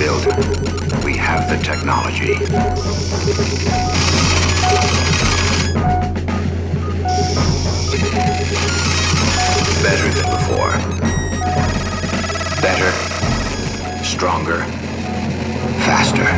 build. We have the technology. Better than before. Better, stronger, faster.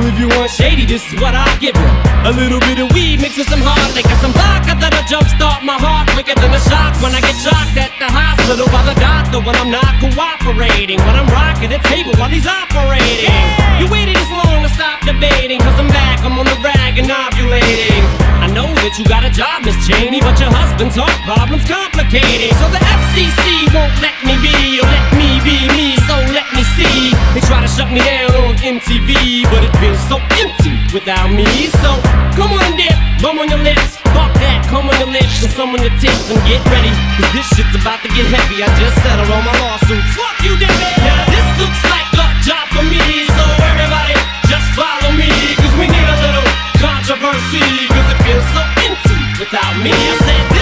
Well, if you want shady, this is what I'll give you. A little bit of weed mixed with some hard liquor, some vodka that'll jumpstart my heart quicker than a shock when I get shocked at the hospital by the doctor when I'm not cooperating. When I'm rocking the table while he's operating. You waited this long to stop debating, cause I'm back, I'm on the rag and ovulating. I know that you got a job, Miss Cheney, but your husband's heart problem's complicated. So the FCC won't let me be, or let me be me, so let me see. They try to shut me down on MTV, but so empty without me. So come on, dip, bum on your lips, fuck that, come on your lips, and some on your tits, and get ready, cause this shit's about to get heavy. I just settled all my lawsuits. Fuck you, David! Now this looks like a job for me, so everybody just follow me, cause we need a little controversy, cause it feels so empty without me. I said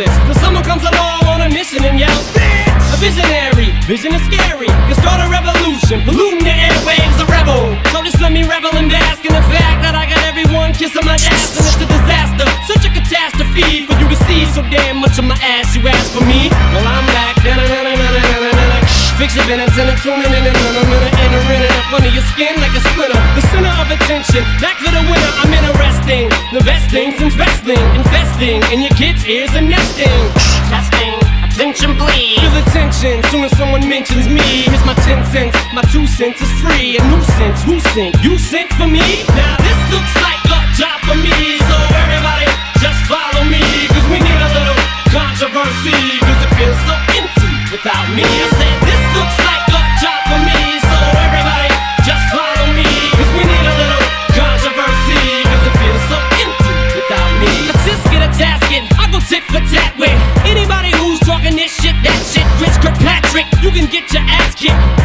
helpless, till someone comes along on a mission and yells, bitch! A visionary, vision is scary, can start a revolution, polluting the airwaves, a rebel. So just let me revel and bask in the fact that I got everyone kissing my ass, and it's a disaster, such a catastrophe for you to see so damn much of my ass. You ask for me, well I'm back. Fix your minutes and it's tuning in and up under your skin like a splinter. The center of attention, back for the winner. I'm interesting, the best since wrestling, investing in your kids' ears and nesting. Testing. Attention, please. Feel attention soon as someone mentions me. Here's my 10 cents, my 2 cents is free. A nuisance, who sent? You sent for me? Now this looks like a job for me. So everybody just follow me. Cause we need a little controversy. Cause it feels so empty without me.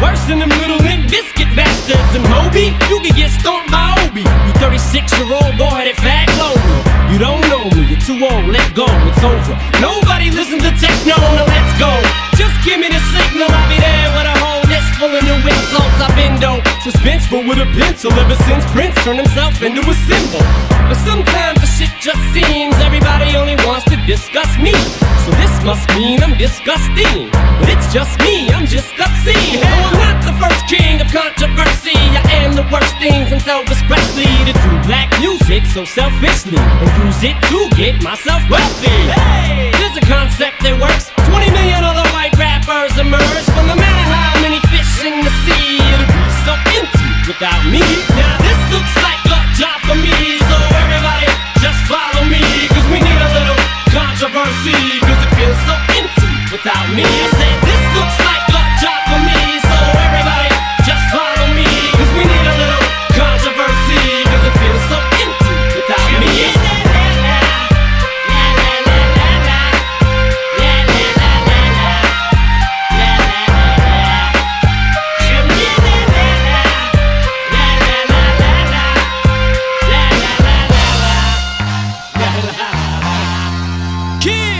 Worse than them little limp biscuit bastards. And Moby, you can get stomped by Obi. You 36 year old boy that fag lonely. You don't know me, you're too old, let go, it's over. Nobody listen to techno, now let's go. Just give me the signal, I'll be there with a whole list full of new insults. I've been dope, suspenseful with a pencil ever since Prince turned himself into a symbol. But sometimes the shit just seems everybody only wants to discuss me. So this must mean I'm disgusting. But it's just me, I'm just obscene. No, king of controversy. I am the worst thing since Elvis Presley to do black music so selfishly and use it to get myself wealthy. Hey, there's a concept that works. 20 million other white rappers emerge, but no matter how many fish in the sea, it'll be so empty without me. Now this looks like a job for me, so everybody just follow me, cause we need a little controversy, cause it feels so empty without me. I said this looks like Kid!